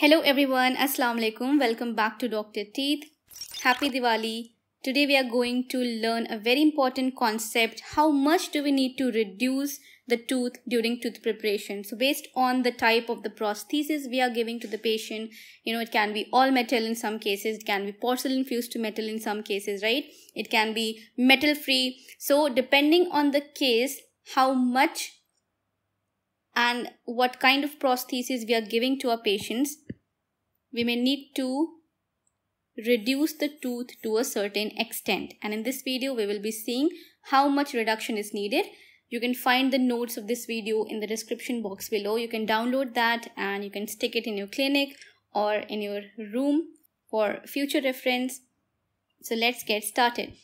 Hello everyone, Assalamu alaikum. Welcome back to Dr. Teeth. Happy Diwali. Today we are going to learn a very important concept. How much do we need to reduce the tooth during tooth preparation? So based on the type of the prosthesis we are giving to the patient, you know, it can be all metal in some cases, it can be porcelain fused to metal in some cases, right? It can be metal free. So depending on the case, how much and what kind of prosthesis we are giving to our patients, we may need to reduce the tooth to a certain extent. And in this video, we will be seeing how much reduction is needed. You can find the notes of this video in the description box below. You can download that and you can stick it in your clinic or in your room for future reference. So let's get started.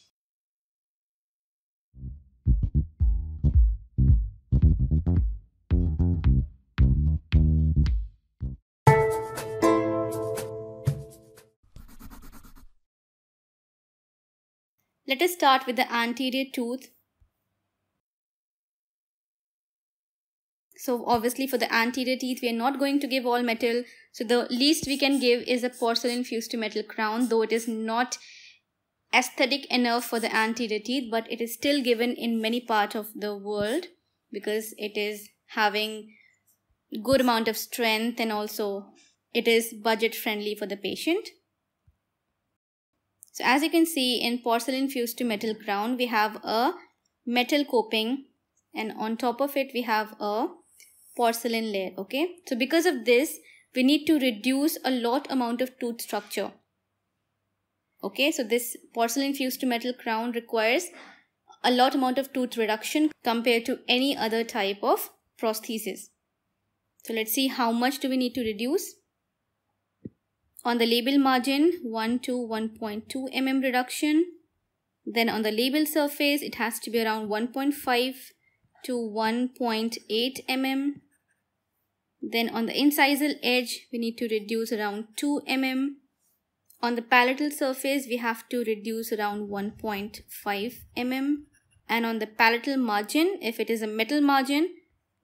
Let us start with the anterior tooth. So obviously for the anterior teeth, we are not going to give all metal. So the least we can give is a porcelain fused to metal crown, though it is not aesthetic enough for the anterior teeth, but it is still given in many parts of the world because it is having good amount of strength and also it is budget friendly for the patient. So as you can see in porcelain fused to metal crown, we have a metal coping and on top of it we have a porcelain layer, okay? So because of this, we need to reduce a lot amount of tooth structure. Okay, so this porcelain fused to metal crown requires a lot amount of tooth reduction compared to any other type of prosthesis. So let's see how much do we need to reduce. On the labial margin, 1 to 1.2 mm reduction. Then on the labial surface, it has to be around 1.5 to 1.8 mm. Then on the incisal edge, we need to reduce around 2 mm. On the palatal surface, we have to reduce around 1.5 mm. And on the palatal margin, if it is a metal margin,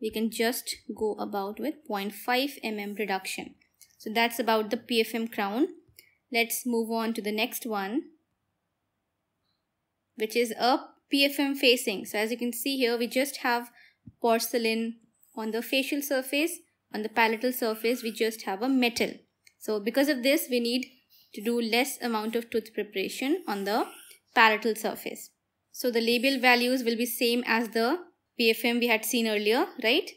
we can just go about with 0.5 mm reduction. So that's about the PFM crown. Let's move on to the next one, which is a PFM facing. So as you can see here, we just have porcelain on the facial surface. On the palatal surface, we just have a metal. So because of this, we need to do less amount of tooth preparation on the palatal surface. So the labial values will be same as the PFM we had seen earlier, right?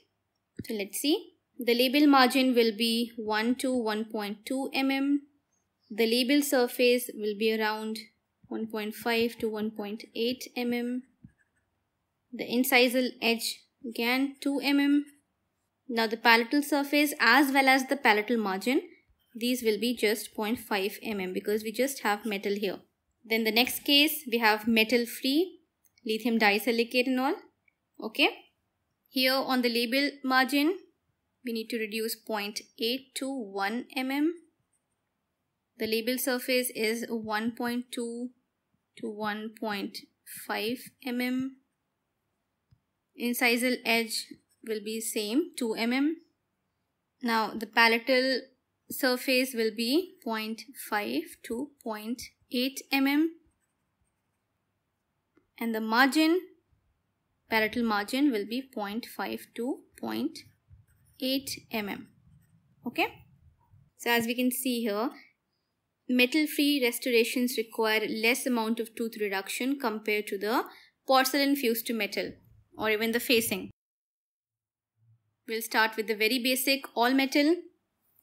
So let's see. The labial margin will be 1 to 1.2 mm. The labial surface will be around 1.5 to 1.8 mm. The incisal edge again 2 mm. Now the palatal surface as well as the palatal margin these will be just 0.5 mm because we just have metal here. Then the next case we have metal free lithium disilicate and all. Okay. Here on the label margin we need to reduce 0.8 to 1 mm. The labial surface is 1.2 to 1.5 mm. Incisal edge will be same 2 mm. Now the palatal surface will be 0.5 to 0.8 mm. And the margin, palatal margin will be 0.5 to 0.8 8 mm. Okay? So as we can see here metal free restorations require less amount of tooth reduction compared to the porcelain fused to metal or even the facing. We'll start with the very basic all metal.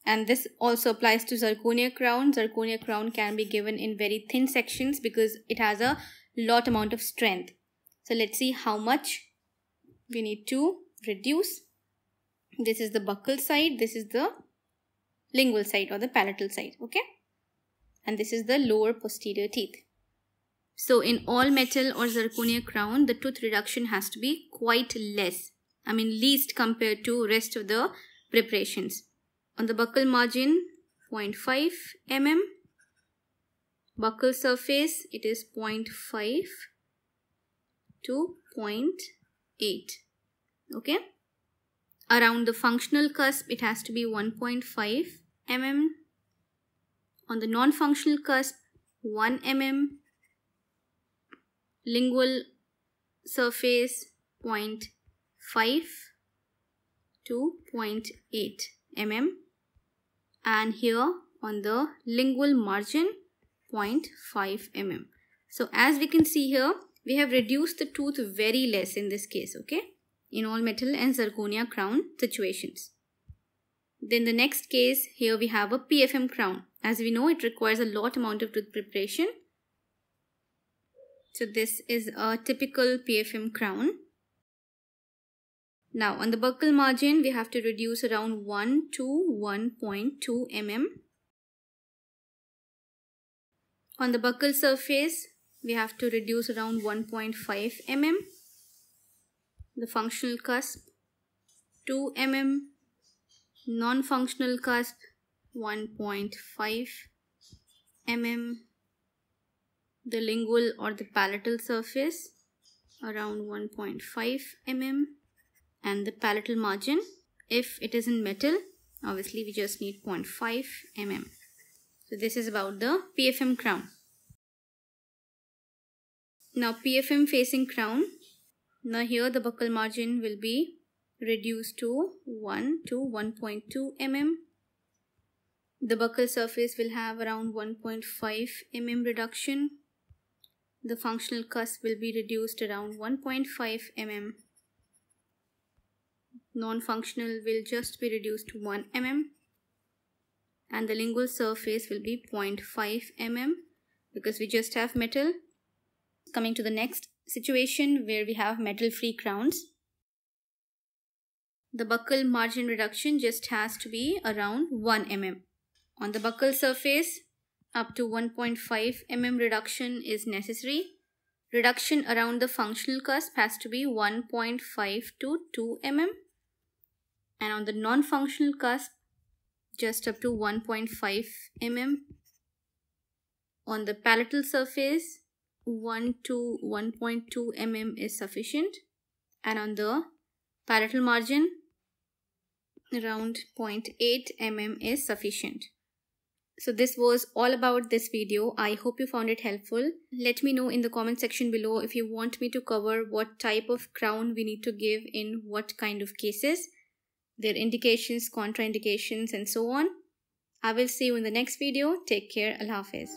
And this also applies to zirconia crown. Zirconia crown can be given in very thin sections because it has a lot amount of strength. So let's see how much we need to reduce this is the buccal side this is the lingual side or the palatal side okay? And this is the lower posterior teeth. So in all metal or zirconia crown the tooth reduction has to be quite less i mean least compared to rest of the preparations. On the buccal margin 0.5 mm. Buccal surface it is 0.5 to 0.8 okay Around the functional cusp, it has to be 1.5 mm. On the non-functional cusp, 1 mm. Lingual surface, 0.5 to 0.8 mm. And here on the lingual margin, 0.5 mm. So as we can see here, we have reduced the tooth very less in this case, okay? In all metal and zirconia crown situations. Then the next case, here we have a PFM crown. As we know, it requires a lot amount of tooth preparation. So this is a typical PFM crown. Now on the buccal margin, we have to reduce around 1 to 1.2 mm. On the buccal surface, we have to reduce around 1.5 mm. The functional cusp, 2 mm non-functional cusp 1.5 mm. The lingual or the palatal surface around 1.5 mm. And the palatal margin if it is in metal obviously we just need 0.5 mm. So this is about the PFM crown. Now PFM facing crown now here the buccal margin will be reduced to 1 to 1.2 mm. The buccal surface will have around 1.5 mm reduction. The functional cusp will be reduced around 1.5 mm. Non-functional will just be reduced to 1 mm. And the lingual surface will be 0.5 mm because we just have metal. Coming to the next situation where we have metal free crowns the buccal margin reduction just has to be around 1 mm. On the buccal surface, up to 1.5 mm reduction is necessary. Reduction around the functional cusp has to be 1.5 to 2 mm. And on the non-functional cusp, just up to 1.5 mm. On the palatal surface, 1 to 1.2 mm is sufficient. And on the palatal margin, around 0.8 mm is sufficient. So this was all about this video. I hope you found it helpful. Let me know in the comment section below if you want me to cover what type of crown we need to give in what kind of cases, their indications, contraindications and so on. I will see you in the next video. Take care. Allah Hafiz.